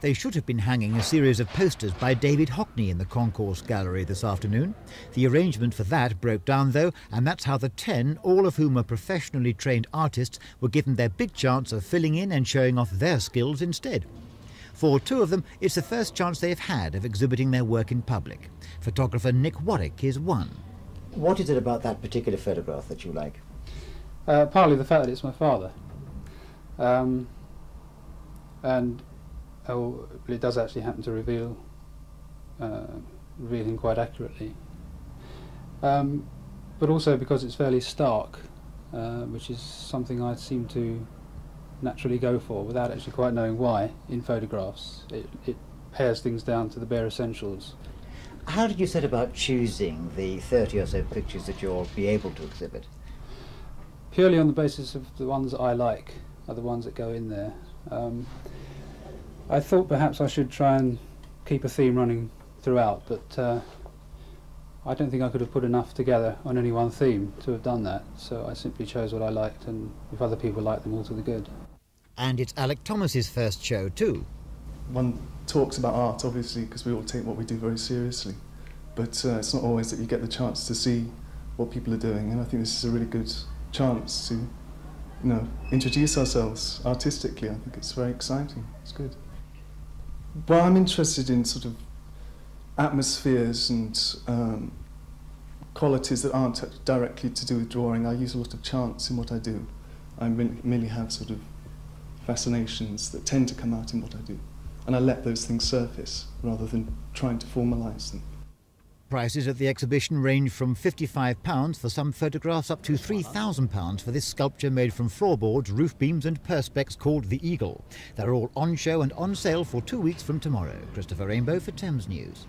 They should have been hanging a series of posters by David Hockney in the Concourse Gallery this afternoon. The arrangement for that broke down, though, and that's how the ten, all of whom are professionally trained artists, were given their big chance of filling in and showing off their skills instead. For two of them, it's the first chance they've had of exhibiting their work in public. Photographer Nick Warwick is one. What is it about that particular photograph that you like? Uh, partly the fact that it's my father. Um, and oh, it does actually happen to reveal, uh, reveal him quite accurately. Um, but also because it's fairly stark, uh, which is something I seem to naturally go for without actually quite knowing why in photographs. It, it pares things down to the bare essentials. How did you set about choosing the 30 or so pictures that you'll be able to exhibit? Purely on the basis of the ones I like are the ones that go in there. Um, I thought perhaps I should try and keep a theme running throughout, but uh, I don't think I could have put enough together on any one theme to have done that. So I simply chose what I liked, and if other people liked them, all to the good. And it's Alec Thomas's first show, too. One talks about art, obviously, because we all take what we do very seriously. But uh, it's not always that you get the chance to see what people are doing, and I think this is a really good chance to, you know, introduce ourselves artistically. I think it's very exciting. It's good. well, I'm interested in sort of atmospheres and um, qualities that aren't directly to do with drawing. I use a lot of chance in what I do. I merely have sort of fascinations that tend to come out in what I do. And I let those things surface rather than trying to formalize them. Prices at the exhibition range from £55 for some photographs up to £3,000 for this sculpture made from floorboards, roof beams and perspex called the Eagle. They're all on show and on sale for two weeks from tomorrow. Christopher Rainbow for Thames News.